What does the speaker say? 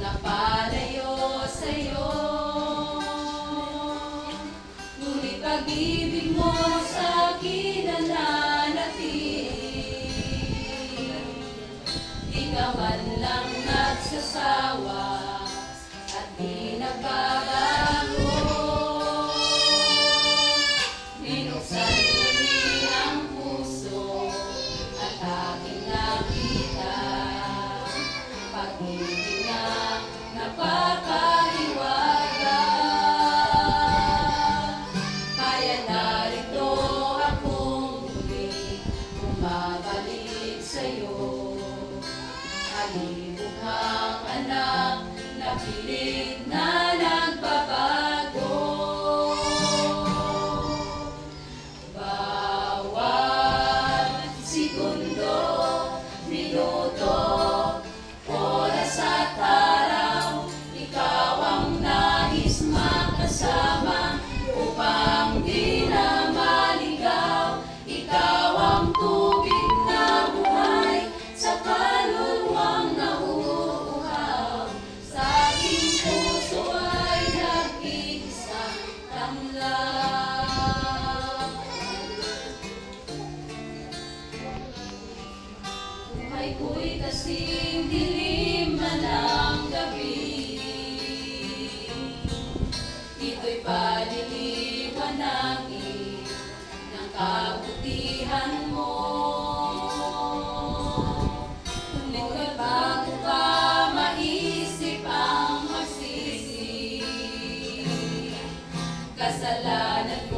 da paz. Kalimuhang anak na pilit na Ako'y kasing dilim na gabi. Dito'y paliliwanagin ng kabutihan mo. Ngunit ko'y bago ang magsisi Kasalanan ko